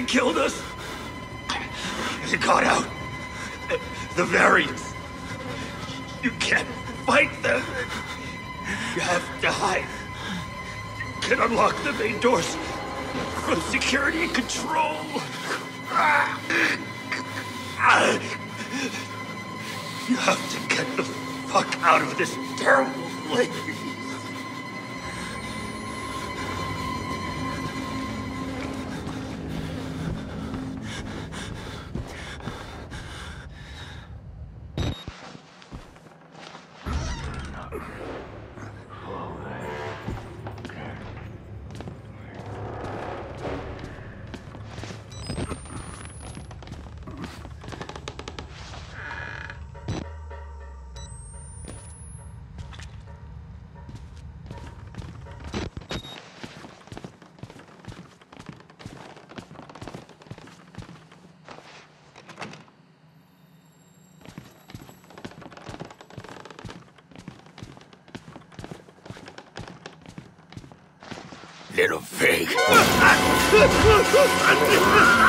They killed us. They got out. The variants. You can't fight them. You have to hide. You can unlock the main doors from security and control. You have to get the fuck out of this terrible place. out. Little pig.